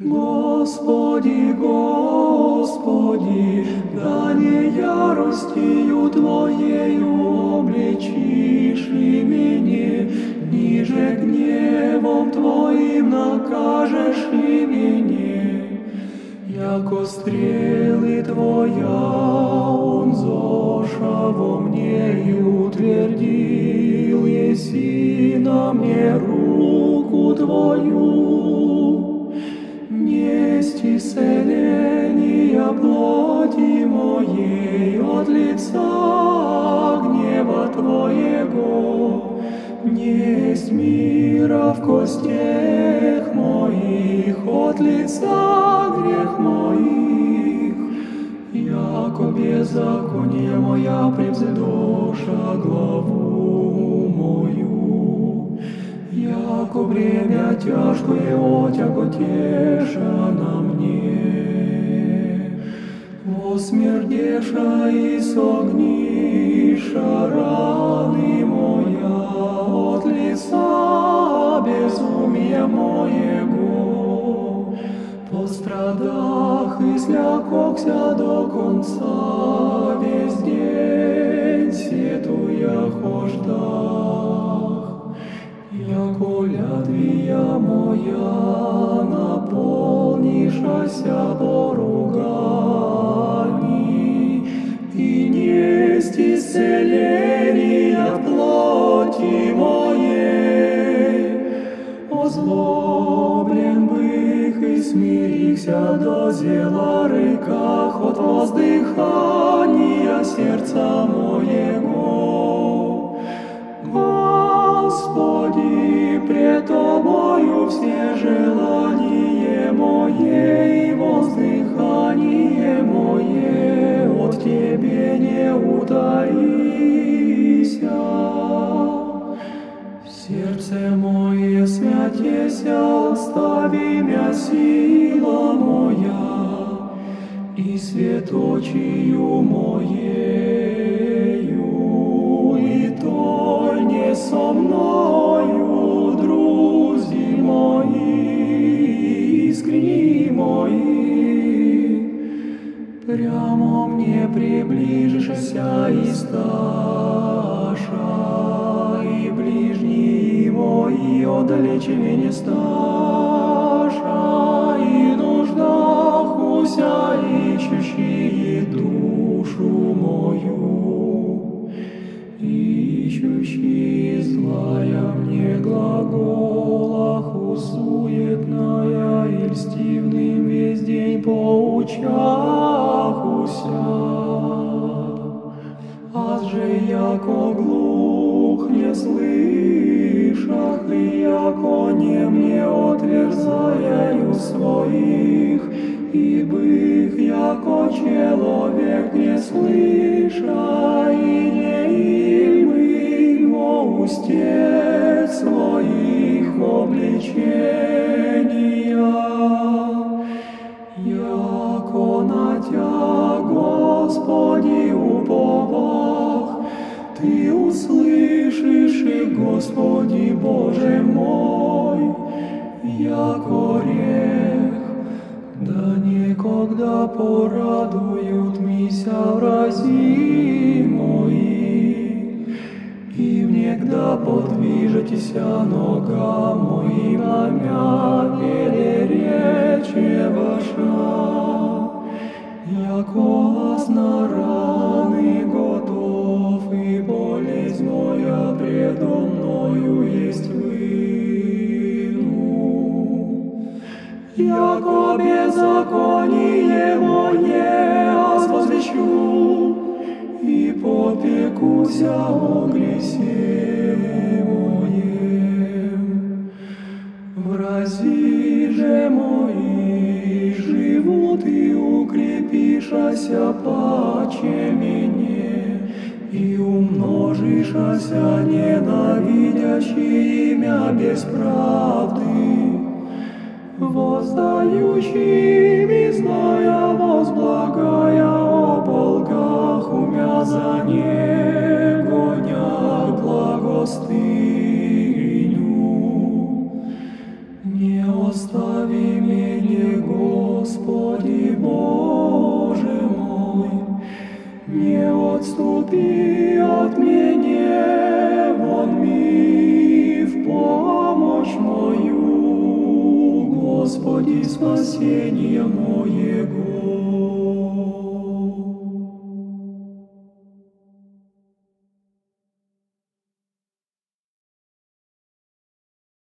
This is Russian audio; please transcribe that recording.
Господи, Господи, да не яростью Твоею обличишь и меня, ниже гневом Твоим накажешь и меня. Яко стрелы Твоя, он зоша во мне утвердил, еси на мне руку Твою плоти моей от лица гнева Твоего. Есть мира в костях моих от лица грех моих. Яко беззаконие моя превзедоша главу мою. Яко бремя тяжкое отяготеша на согниша раны моя безумия моего. Пострадах и слякокся до конца весь день, сетуя хождах. Яко лядвия моя наполнишася поругани, несть исцеления в плоти моей. Озлоблен бых и смирихся до зела рыках от воздыхания сердца моего. Святеся, остави мя сила моя, и светочию моею, и то не со мною, друзі мої, искренни мои. Прямо мне приближишься и сташа, мои отдалече меня сташа, и нуждахуся, ищущие душу мою, ищущие злая мне глаголаху суетная и льстивным весь день поучахуся. Яко не мне отверзаяю своих, и бых яко человек не слыша, и не имый во устец своих обличения. Яко на Тя, Господи, уповах, Ты услышишь, Господи Боже мой, яко рех, да никогда порадуют мися врази мои, и внегда подвижетеся нога моим намя перерече ваша. Яко лаз на предо мною есть выну. Яко беззаконие мое аз возвещу, и попекуся о гресе моем. Врази же мои живут и укрепишася паче умножишася ненавидящий имя без правды, воздающими, зная возблагая о полках, умя за не гонят благостыню. Не остави меня Господи Боже мой, не отступи спасение моего.